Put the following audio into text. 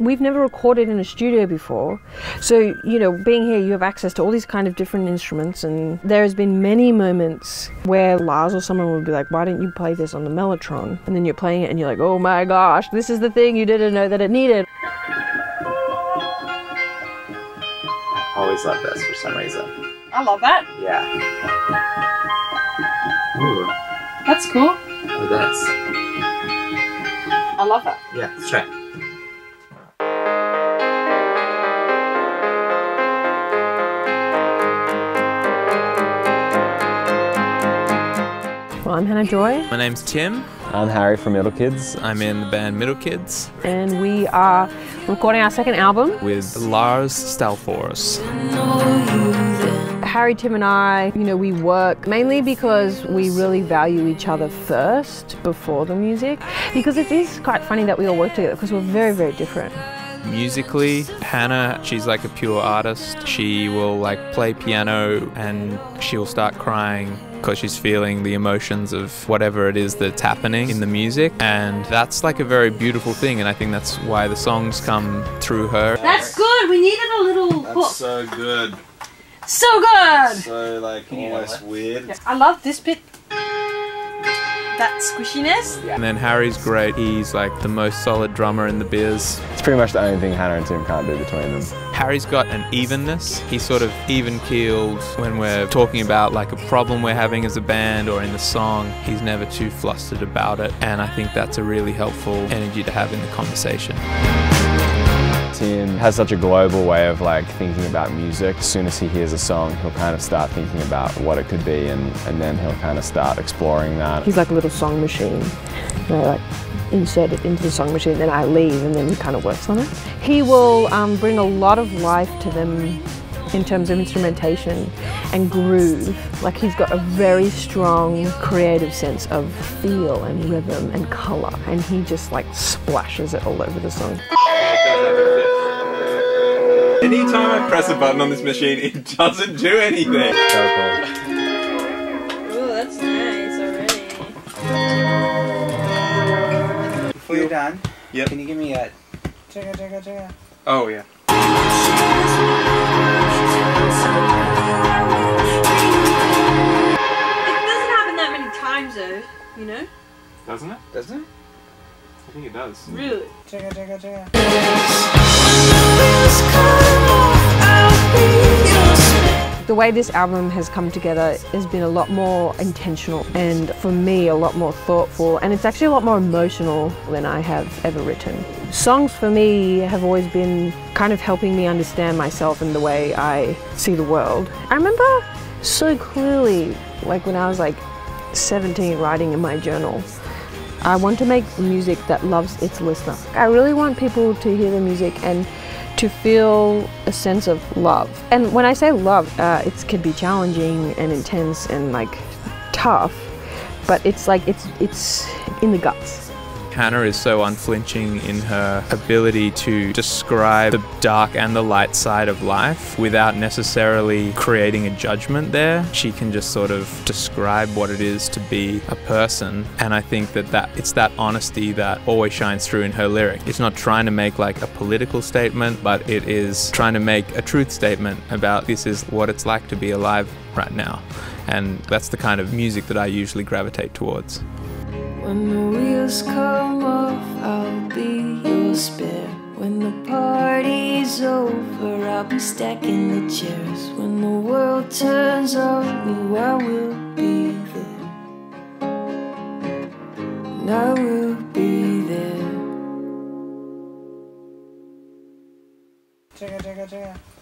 We've never recorded in a studio before. So, you know, being here, you have access to all these kind of different instruments. And there's been many moments where Lars or someone would be like, why didn't you play this on the Mellotron? And then you're playing it and you're like, oh my gosh, this is the thing you didn't know that it needed. Always love this for some reason. I love that. Yeah. Ooh, That's cool. Oh, look at this. I love that. Yeah, let's try. Well, I'm Hannah Joy, My name's Tim. I'm Harry from Middle Kids. I'm in the band Middle Kids and we are recording our second album. with Lars Stalfors. Harry, Tim, and I, you know, we work mainly because we really value each other first before the music. Because it is quite funny that we all work together because we're very, very different. Musically, Hannah, she's like a pure artist. She will like play piano and she'll start crying because she's feeling the emotions of whatever it is that's happening in the music. And that's like a very beautiful thing. And I think that's why the songs come through her. That's good. We needed a little hook. so good. So good. So like almost weird. I love this bit. That squishiness. And then Harry's great. He's like the most solid drummer in the biz. It's pretty much the only thing Hannah and Tim can't do between them. Harry's got an evenness. He's sort of even keeled when we're talking about like a problem we're having as a band or in the song. He's never too flustered about it. And I think that's a really helpful energy to have in the conversation. Tim has such a global way of like thinking about music. As soon as he hears a song, he'll kind of start thinking about what it could be and, and then he'll kind of start exploring that. He's like a little song machine. And I like insert it into the song machine, then I leave, and then he kind of works on it. He will um, bring a lot of life to them in terms of instrumentation and groove. Like he's got a very strong creative sense of feel and rhythm and color, and he just like splashes it all over the song. Anytime I press a button on this machine, it doesn't do anything. Oh, that's nice already. Before you're done, Yep. can you give me a chugga chugga chugga? Oh yeah. It doesn't happen that many times though, you know? Doesn't it? Doesn't it? I think it does. Really? Chugga chugga chugga. The way this album has come together has been a lot more intentional and for me a lot more thoughtful and it's actually a lot more emotional than I have ever written. Songs for me have always been kind of helping me understand myself and the way I see the world. I remember so clearly like when I was like 17 writing in my journal I want to make music that loves its listener. I really want people to hear the music and to feel a sense of love. And when I say love, uh, it can be challenging and intense and like tough, but it's like it's it's in the guts. Hannah is so unflinching in her ability to describe the dark and the light side of life without necessarily creating a judgment there. She can just sort of describe what it is to be a person, and I think that, that it's that honesty that always shines through in her lyric. It's not trying to make like a political statement, but it is trying to make a truth statement about this is what it's like to be alive right now. And that's the kind of music that I usually gravitate towards. When the wheels come off, I'll be your spare. When the party's over, I'll be stacking the chairs. When the world turns on you, I will be there. And I will be there. Chugga chugga chugga.